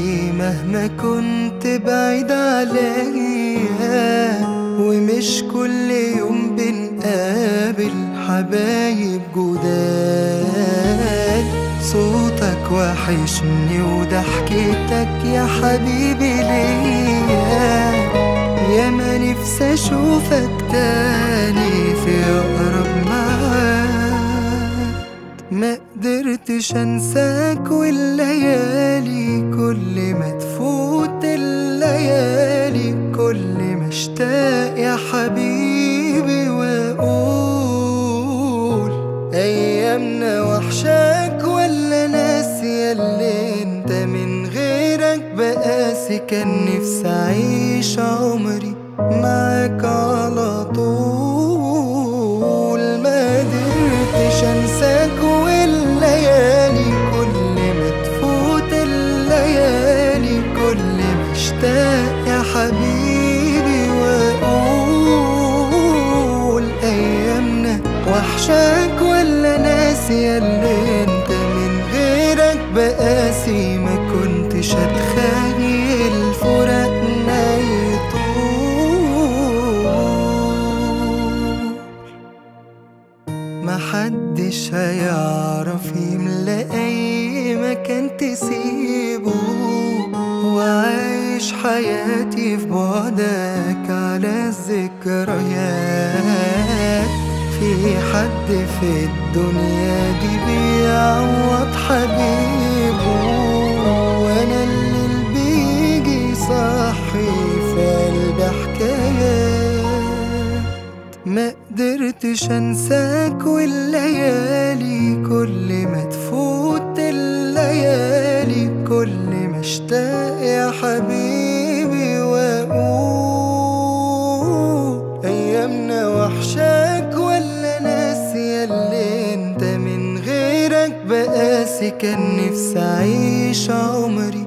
قلبي مهما كنت بعيد عليا ومش كل يوم بنقابل حبايب جداد. صوتك وحشني وضحكتك يا حبيبي ليا. يا ما نفسي أشوفك تاني في أقرب ميعاد ما قدرتش انساك والليالي كل ما تفوت الليالي كل ما اشتاق يا حبيبي واقول ايامنا وحشاك ولا ناسي اللي انت من غيرك بقاسي كان نفسي اعيش عمري. محدش هيعرف يملى اي مكان تسيبه. وعايش حياتي في بعدك على الذكريات. في حد في الدنيا دي بيعوض حبيبه ما قدرتش انساك والليالي كل ما تفوت الليالي كل ما اشتاق يا حبيبي وأقول أيامنا وحشاك ولا ناسي اللي انت من غيرك بقاسي كان نفسي أعيش عمري